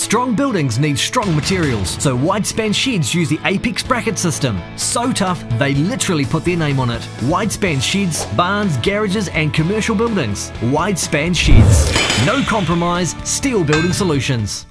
Strong buildings need strong materials, so Widespan Sheds use the Apex bracket system. So tough, they literally put their name on it. Widespan Sheds, barns, garages, and commercial buildings. Widespan Sheds. No compromise, steel building solutions.